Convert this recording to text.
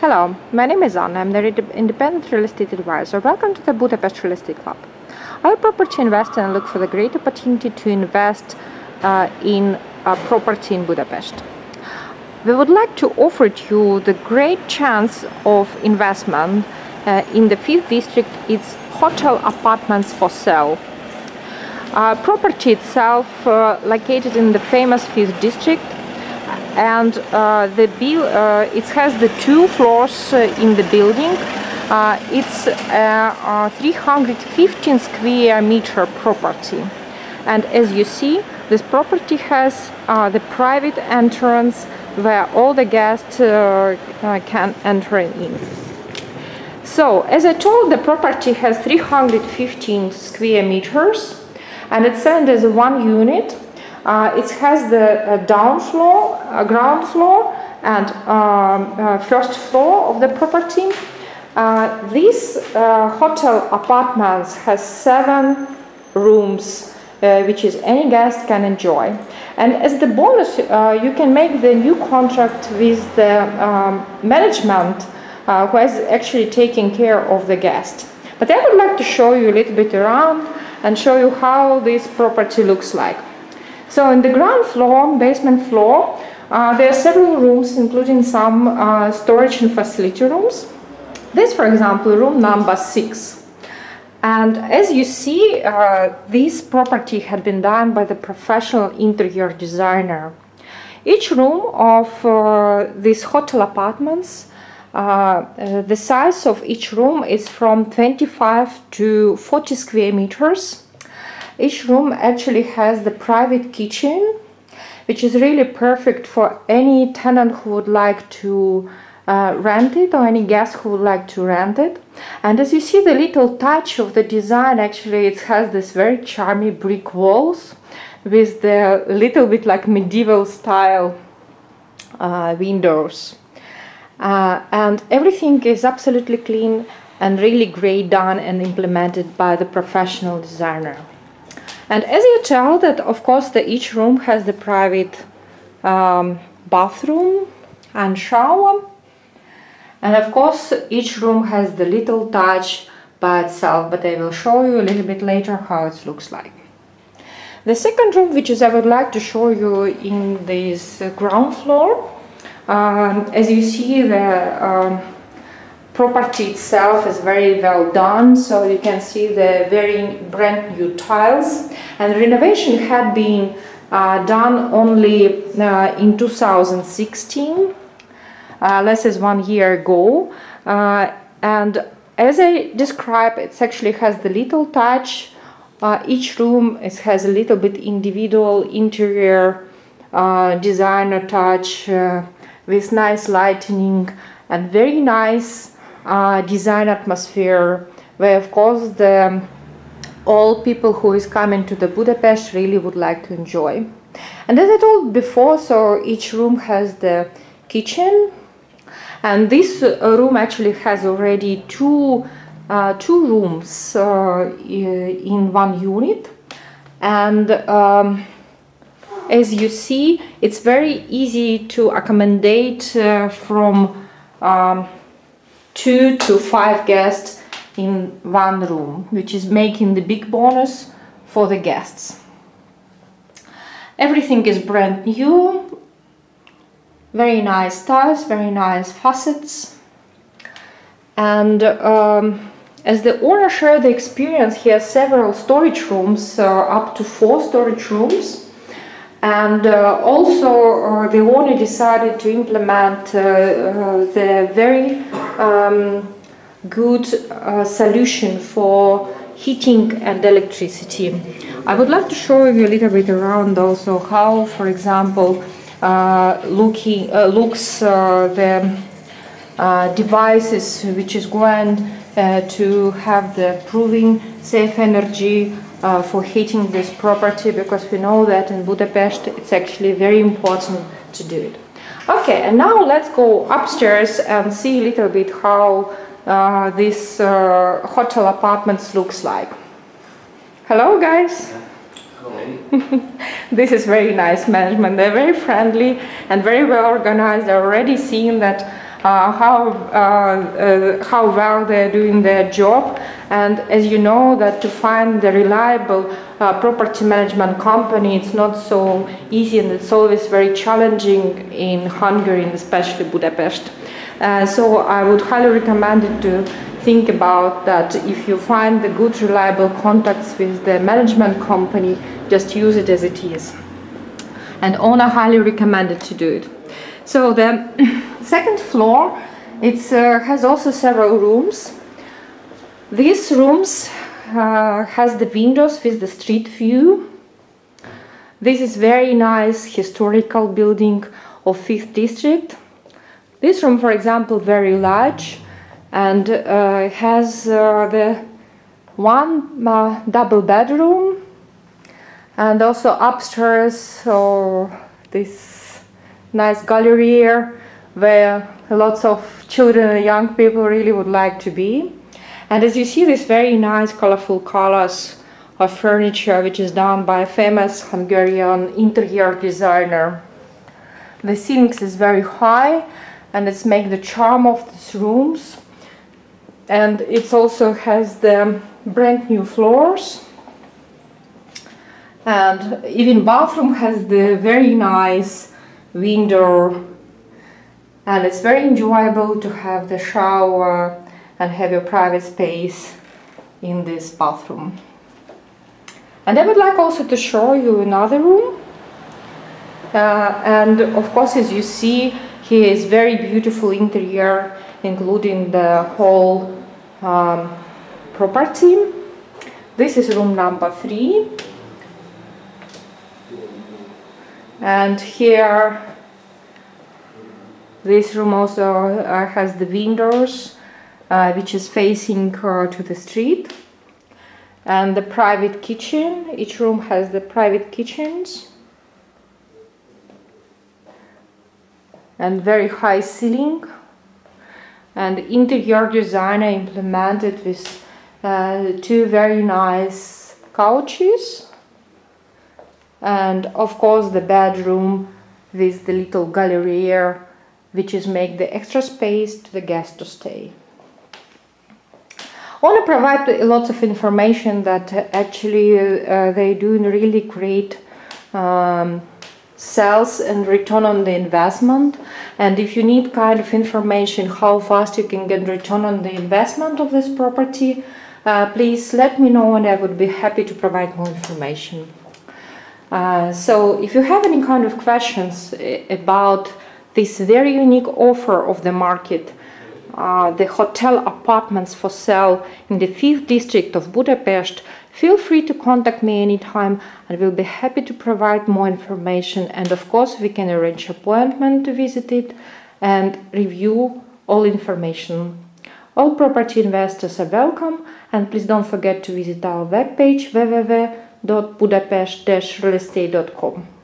Hello, my name is Anna. I'm the independent real estate advisor. Welcome to the Budapest Real Estate Club. A property investor and look for the great opportunity to invest uh, in a property in Budapest. We would like to offer to you the great chance of investment uh, in the fifth district. It's hotel apartments for sale. Uh, property itself uh, located in the famous fifth district and uh, the bill uh, it has the two floors uh, in the building. It's a 315 square meter property. And as you see this property has the private entrance where all the guests can enter in. So as I told the property has 315 square meters and it's sent as one unit. Uh, it has the uh, down floor, ground floor, and um, first floor of the property. this hotel apartments has seven rooms, which is any guest can enjoy. And as the bonus, uh, you can make the new contract with the um, management uh, who is actually taking care of the guest. But I would like to show you a little bit around and show you how this property looks like. So in the ground floor, basement floor, uh, there are several rooms, including some uh, storage and facility rooms. This, for example, room number six. And as you see, uh, this property had been done by the professional interior designer. Each room of uh, these hotel apartments, uh, uh, the size of each room is from 25 to 40 square meters each room actually has the private kitchen, which is really perfect for any tenant who would like to uh, rent it or any guest who would like to rent it. And as you see the little touch of the design, actually it has this very charming brick walls with the little bit like medieval style uh, windows. Uh, and everything is absolutely clean and really great done and implemented by the professional designer. And as you tell that, of course, the each room has the private um, bathroom and shower. And of course, each room has the little touch by itself, but I will show you a little bit later how it looks like. The second room, which is I would like to show you in this ground floor, um, as you see, the um, property itself is very well done so you can see the very brand new tiles. And renovation had been uh, done only uh, in 2016 uh, less than one year ago. Uh, and as I described it actually has the little touch. Uh, each room has a little bit individual interior uh, designer touch with nice lighting and very nice uh, design atmosphere where of course the all people who is coming to the Budapest really would like to enjoy. And as I told before, so each room has the kitchen and this uh, room actually has already two uh, two rooms uh, in one unit and um, as you see it's very easy to accommodate uh, from um, two to five guests in one room, which is making the big bonus for the guests. Everything is brand new, very nice tiles, very nice facets. And um, as the owner shared the experience, he has several storage rooms, uh, up to four storage rooms and uh, also uh, the owner decided to implement uh, uh the very um, good uh, solution for heating and electricity. I would like to show you a little bit around also how, for example, uh, looking looks the devices which is going to have the proving safe energy uh, for heating this property because we know that in Budapest it's actually very important to do it. Okay, and now let's go upstairs and see a little bit how uh, this uh, hotel apartments looks like. Hello guys! this is very nice management. They're very friendly and very well organized. They're already seen that how, uh, how well they're doing their job. And as you know, that to find the reliable property management company, it's not so easy and it's always very challenging in Hungary and especially Budapest. Uh, so I would highly recommend it to think about that if you find the good reliable contacts with the management company, just use it as it is. And owner highly recommended to do it. So the second floor, it uh, has also several rooms. These rooms uh, has the windows with the street view. This is very nice historical building of 5th district this room, for example, very large and uh, has uh, the one uh, double bedroom and also upstairs so this nice gallery here where lots of children and young people really would like to be. And as you see this very nice colorful colors of furniture which is done by a famous Hungarian interior designer. The ceilings is very high and it's make the charm of these rooms. And it also has the brand new floors. And even bathroom has the very nice window and it's very enjoyable to have the shower and have your private space in this bathroom and I would like also to show you another room uh, and of course as you see here is very beautiful interior, including the whole um, property. This is room number three. And here, this room also uh, has the windows, uh, which is facing uh, to the street. And the private kitchen, each room has the private kitchens. and very high ceiling and interior designer implemented with uh, two very nice couches and of course the bedroom with the little gallery here which is make the extra space to the guest to stay. I want to provide lots of information that actually uh, they do really great um, sales and return on the investment and if you need kind of information how fast you can get return on the investment of this property uh, please let me know and I would be happy to provide more information. Uh, so if you have any kind of questions uh, about this very unique offer of the market uh, the hotel apartments for sale in the 5th district of Budapest Feel free to contact me anytime and we'll be happy to provide more information and of course we can arrange appointment to visit it and review all information. All property investors are welcome and please don't forget to visit our webpage www.budapeshtesrealestate.com